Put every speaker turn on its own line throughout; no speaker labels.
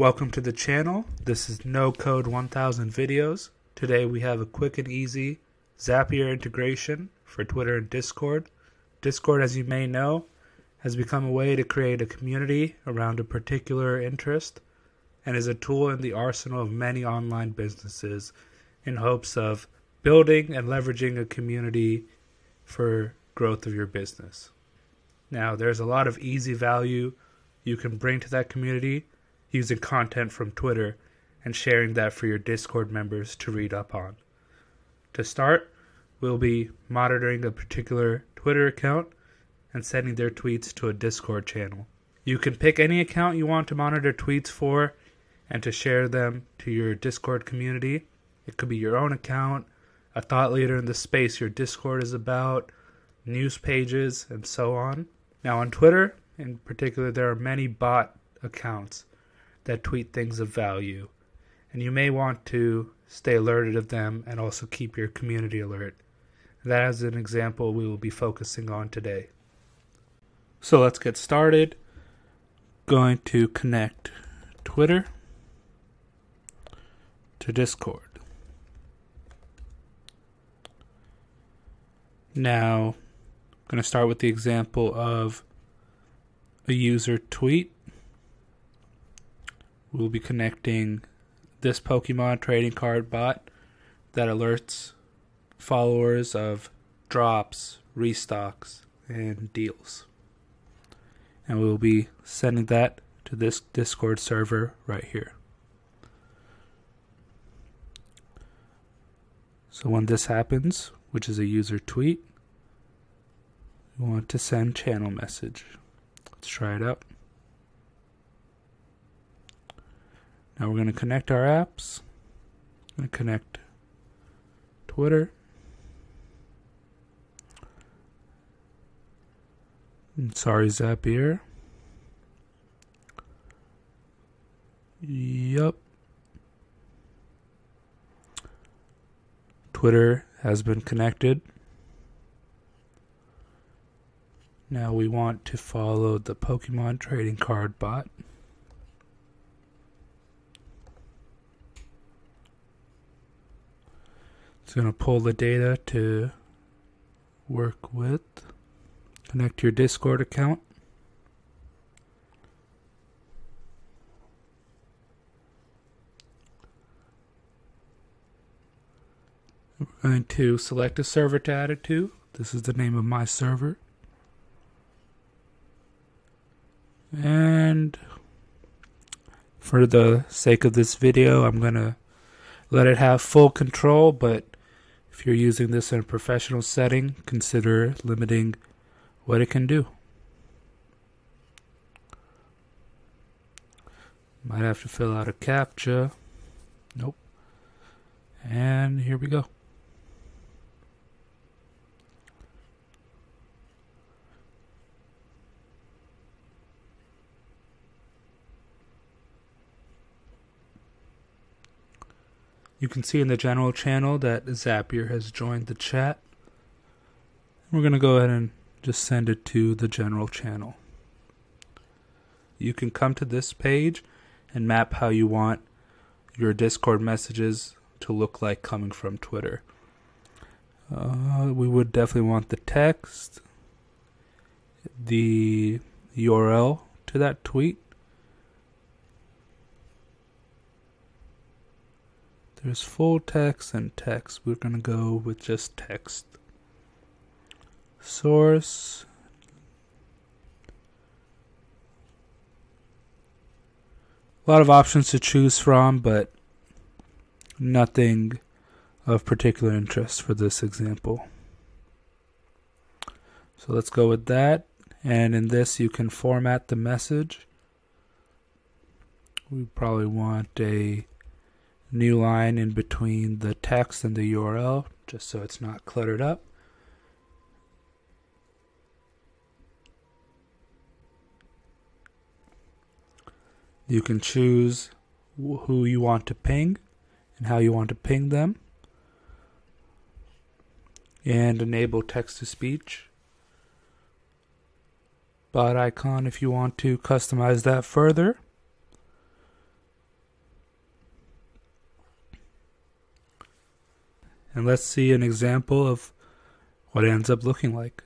Welcome to the channel. This is No Code 1000 Videos. Today we have a quick and easy Zapier integration for Twitter and Discord. Discord, as you may know, has become a way to create a community around a particular interest and is a tool in the arsenal of many online businesses in hopes of building and leveraging a community for growth of your business. Now, there's a lot of easy value you can bring to that community using content from Twitter and sharing that for your Discord members to read up on. To start, we'll be monitoring a particular Twitter account and sending their tweets to a Discord channel. You can pick any account you want to monitor tweets for and to share them to your Discord community. It could be your own account, a thought leader in the space your Discord is about, news pages, and so on. Now, on Twitter in particular, there are many bot accounts that tweet things of value, and you may want to stay alerted of them and also keep your community alert. That is an example we will be focusing on today. So let's get started. Going to connect Twitter to Discord. Now, I'm going to start with the example of a user tweet we'll be connecting this Pokemon trading card bot that alerts followers of drops, restocks, and deals. And we will be sending that to this Discord server right here. So when this happens, which is a user tweet, we want to send channel message. Let's try it out. Now we're going to connect our apps. I'm going to connect Twitter. And sorry, Zapier. Yup. Twitter has been connected. Now we want to follow the Pokemon trading card bot. It's going to pull the data to work with. Connect your Discord account. We're going to select a server to add it to. This is the name of my server. And for the sake of this video, I'm going to let it have full control, but if you're using this in a professional setting, consider limiting what it can do. Might have to fill out a CAPTCHA. Nope. And here we go. You can see in the general channel that Zapier has joined the chat. We're going to go ahead and just send it to the general channel. You can come to this page and map how you want your Discord messages to look like coming from Twitter. Uh, we would definitely want the text, the URL to that tweet, There's full text and text. We're going to go with just text. Source. A lot of options to choose from, but nothing of particular interest for this example. So let's go with that. And in this, you can format the message. We probably want a new line in between the text and the URL just so it's not cluttered up. You can choose who you want to ping and how you want to ping them. And enable text to speech. Bot icon if you want to customize that further. And let's see an example of what it ends up looking like.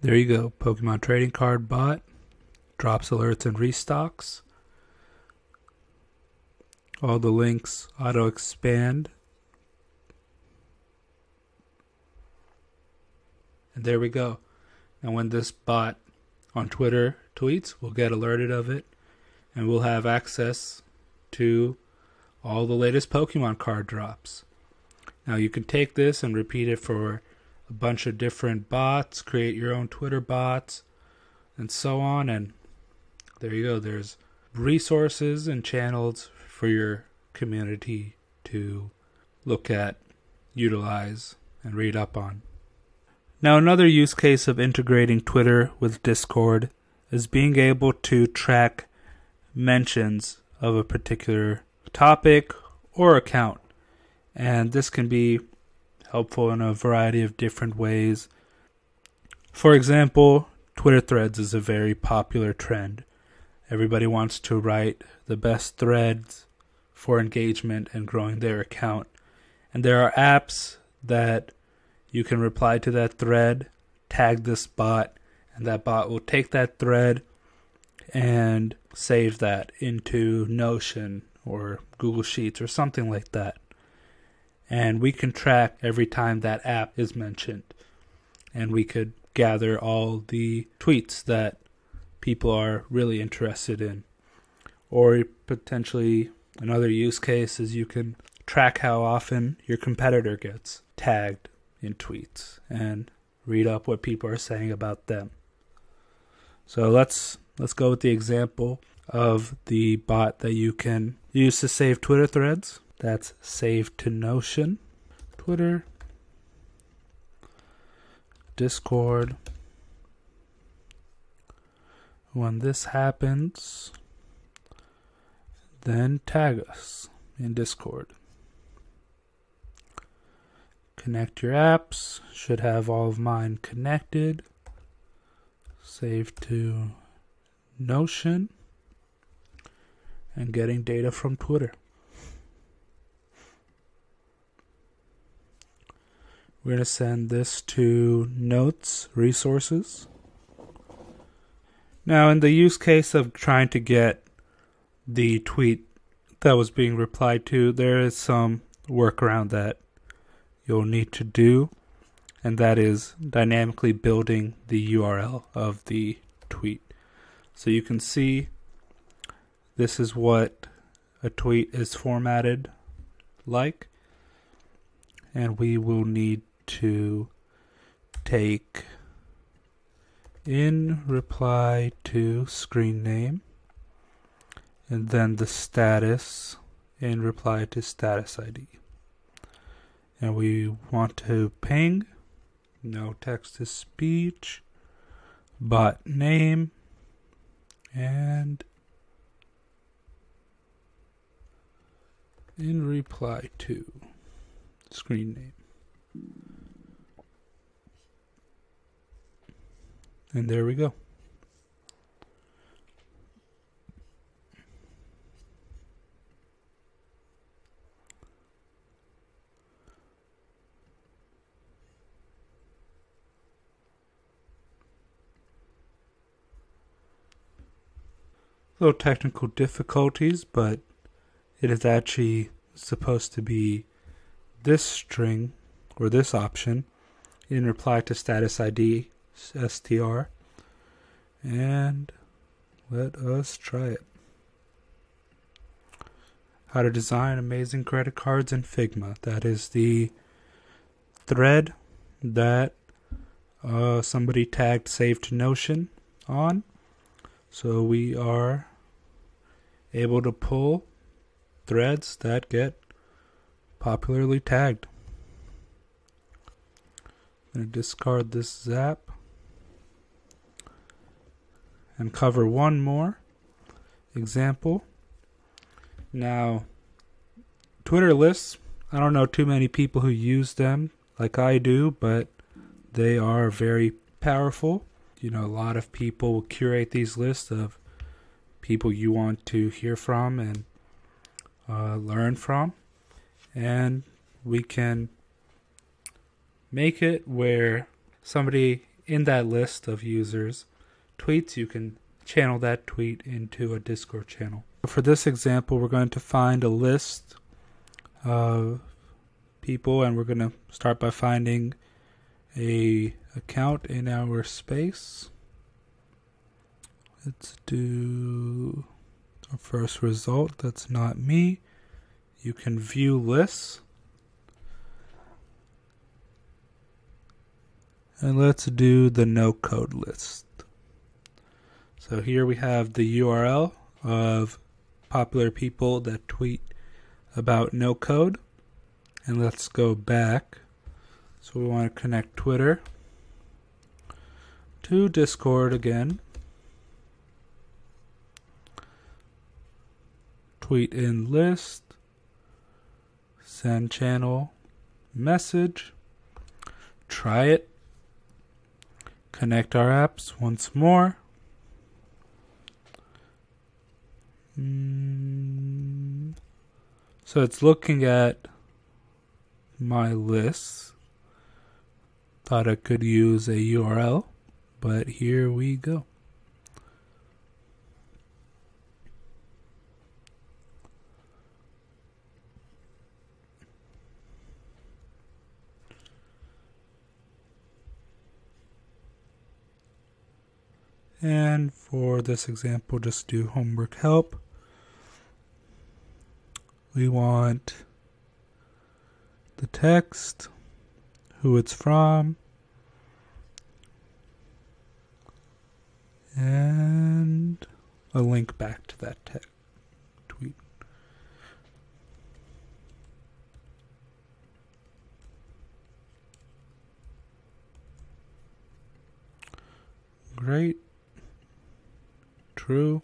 There you go, Pokemon trading card bot, drops alerts and restocks. All the links auto expand. And there we go. And when this bot on Twitter tweets, we'll get alerted of it and we'll have access to all the latest Pokemon card drops. Now you can take this and repeat it for a bunch of different bots, create your own Twitter bots, and so on. And there you go. There's resources and channels for your community to look at, utilize, and read up on. Now, another use case of integrating Twitter with Discord is being able to track mentions of a particular topic or account. And this can be helpful in a variety of different ways. For example, Twitter threads is a very popular trend. Everybody wants to write the best threads for engagement and growing their account. And there are apps that you can reply to that thread, tag this bot, and that bot will take that thread and save that into Notion or Google Sheets or something like that. And we can track every time that app is mentioned. And we could gather all the tweets that people are really interested in. Or potentially another use case is you can track how often your competitor gets tagged in tweets and read up what people are saying about them so let's let's go with the example of the bot that you can use to save twitter threads that's saved to Notion, Twitter, Discord. When this happens, then tag us in Discord. Connect your apps. Should have all of mine connected. Save to Notion. And getting data from Twitter. We're going to send this to notes, resources. Now, in the use case of trying to get the tweet that was being replied to, there is some workaround that you'll need to do, and that is dynamically building the URL of the tweet. So you can see this is what a tweet is formatted like, and we will need to take in reply to screen name and then the status in reply to status ID. And we want to ping no text to speech, but name, and in reply to screen name. And there we go. Little technical difficulties, but it is actually supposed to be this string or this option in reply to status ID str and let us try it. How to design amazing credit cards in Figma. That is the thread that uh, somebody tagged Save to Notion on. So we are able to pull threads that get popularly tagged. I'm going to discard this zap and cover one more example. Now, Twitter lists, I don't know too many people who use them like I do, but they are very powerful. You know, a lot of people will curate these lists of people you want to hear from and uh, learn from. And we can make it where somebody in that list of users tweets, you can channel that tweet into a Discord channel. For this example, we're going to find a list of people and we're going to start by finding a account in our space. Let's do our first result. That's not me. You can view lists. And let's do the no code list. So here we have the URL of popular people that tweet about no code. And let's go back. So we want to connect Twitter to Discord again. Tweet in list. Send channel message. Try it. Connect our apps once more. Mm. So it's looking at my lists. Thought I could use a URL, but here we go. And for this example, just do homework help. We want the text, who it's from, and a link back to that text tweet. Great. True.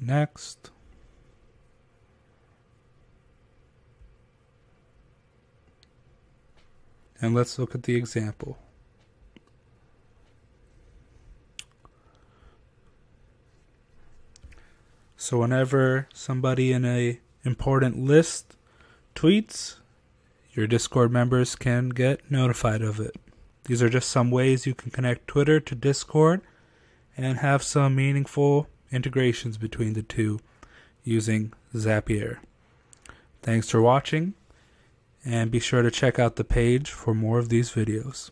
Next. And let's look at the example. So whenever somebody in a important list tweets, your Discord members can get notified of it. These are just some ways you can connect Twitter to Discord and have some meaningful integrations between the two using Zapier. Thanks for watching and be sure to check out the page for more of these videos.